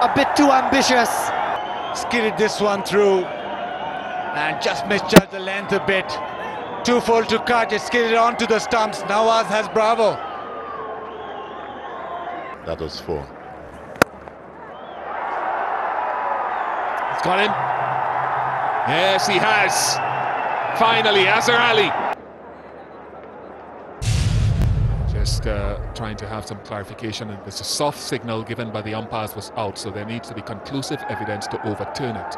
a bit too ambitious. Skidded this one through and just misjudged the length a bit. Too full to cut, it skidded onto the stumps. Nawaz has Bravo. That was four. He's got him. Yes, he has. Finally, Azhar Ali. Just uh, trying to have some clarification. And there's a soft signal given by the umpires was out, so there needs to be conclusive evidence to overturn it.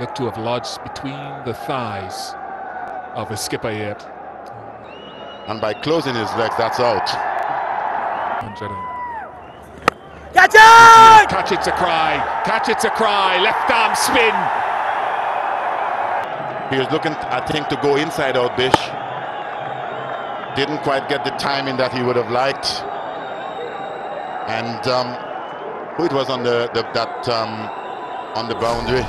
Look to have lodged between the thighs of the skipper here. And by closing his legs, that's out. Catch it! Catch it's a cry. Catch it's a cry. Left arm spin. He was looking, I think, to go inside out Bish. Didn't quite get the timing that he would have liked. And um, who it was on the, the that um, on the boundary?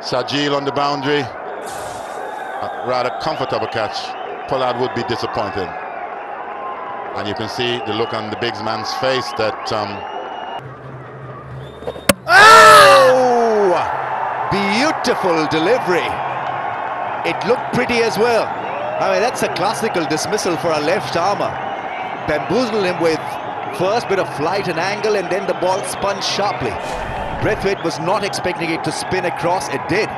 Sharjeel on the boundary. A rather comfortable catch. Pollard would be disappointed. And you can see the look on the big man's face that um, Oh! Beautiful delivery. It looked pretty as well. I mean, that's a classical dismissal for a left armer. Bamboozled him with first bit of flight and angle, and then the ball spun sharply. Braithwaite was not expecting it to spin across. It did.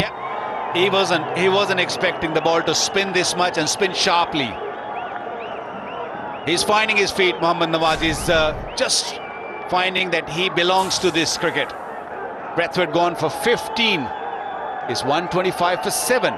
Yeah, he wasn't. He wasn't expecting the ball to spin this much and spin sharply. He's finding his feet. Mohammad Nawaz is uh, just finding that he belongs to this cricket. Braithwaite gone for 15. Is 125 for seven.